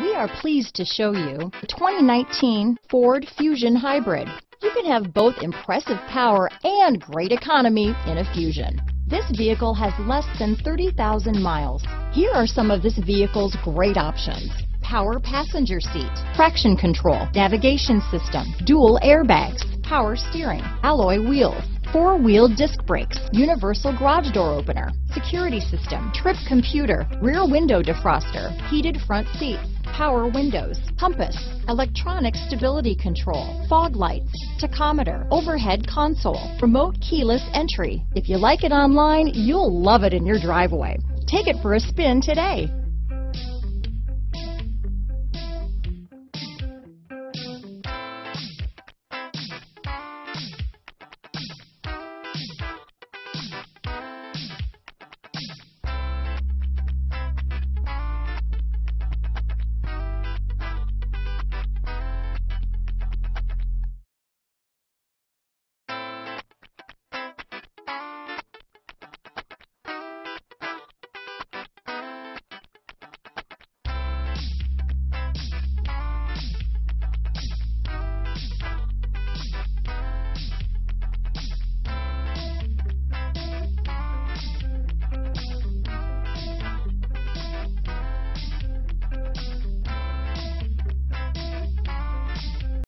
We are pleased to show you the 2019 Ford Fusion Hybrid. You can have both impressive power and great economy in a Fusion. This vehicle has less than 30,000 miles. Here are some of this vehicle's great options. Power passenger seat, traction control, navigation system, dual airbags, power steering, alloy wheels, four-wheel disc brakes, universal garage door opener, security system, trip computer, rear window defroster, heated front seats, power windows, compass, electronic stability control, fog lights, tachometer, overhead console, remote keyless entry. If you like it online, you'll love it in your driveway. Take it for a spin today.